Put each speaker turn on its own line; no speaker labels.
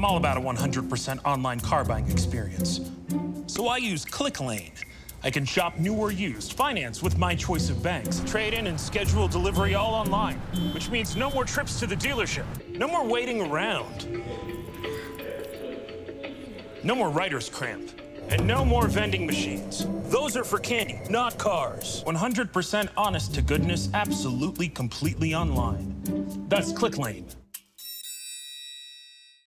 I'm all about a 100% online car buying experience. So I use ClickLane. I can shop new or used, finance with my choice of banks, trade in and schedule delivery all online, which means no more trips to the dealership, no more waiting around, no more writer's cramp, and no more vending machines. Those are for candy, not cars. 100% honest to goodness, absolutely, completely online. That's ClickLane.